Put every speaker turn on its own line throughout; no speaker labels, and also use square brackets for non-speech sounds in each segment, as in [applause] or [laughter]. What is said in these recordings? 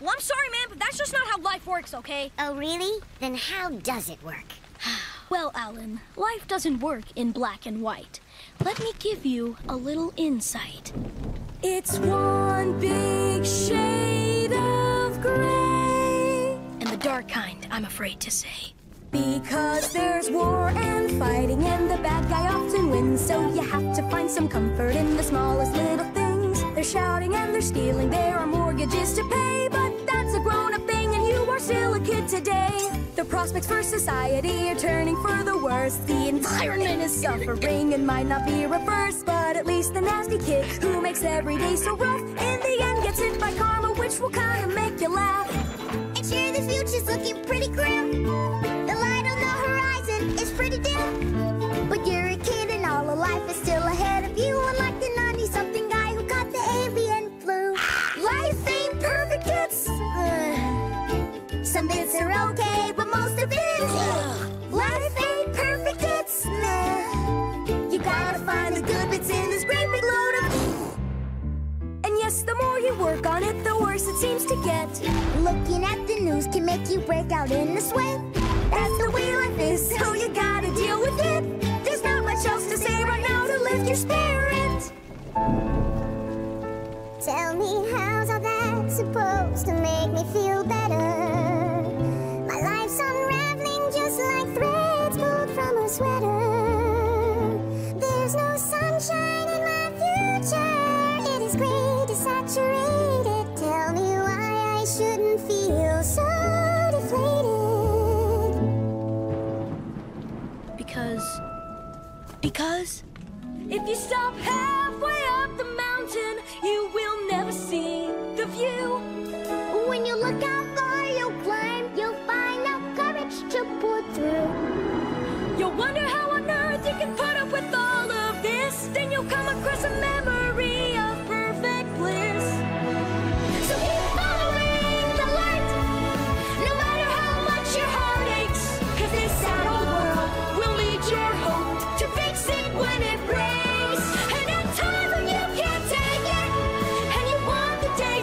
Well, I'm sorry, man, but that's just not how life works, okay?
Oh, really? Then how does it work? [sighs]
Well, Alan, life doesn't work in black and white. Let me give you a little insight. It's one big shade of gray. And the dark kind, I'm afraid to say. Because there's war and fighting, and the bad guy often wins. So you have to find some comfort in the smallest little things. They're shouting and they're stealing, there are mortgages to pay. Today. The prospects for society are turning for the worse. The environment is suffering and might not be reversed. But at least the nasty kid who makes every day so rough, in the end gets hit by karma, which will kind of make you laugh.
And sure, the future's looking pretty grim. The light on the horizon is pretty dim. Some bits are okay, but most of it is. Life ain't perfect, it's nah. You gotta find the good bits in this great big load of.
And yes, the more you work on it, the worse it seems to get.
Looking at the news can make you break out in a sweat.
That's the way life is, so you gotta deal with it. There's not much else to say right now to lift your spirit.
Tell me how's all that supposed to make me feel better? There's no sunshine in my future. It is gray. Tell me why I shouldn't feel so deflated.
Because. Because. If you stop halfway up the mountain, you will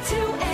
to